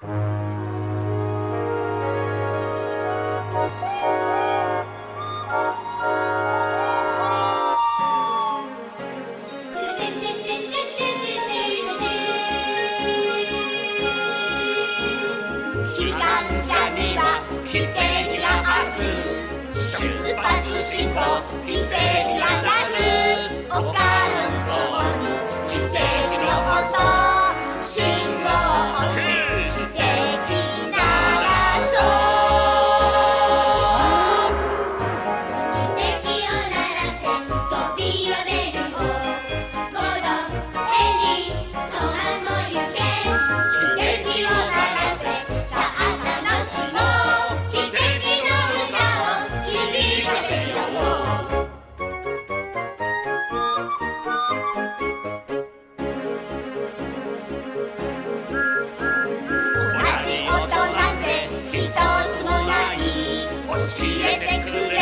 機関車には汽笛がある出発進行汽笛が鳴る Thank you.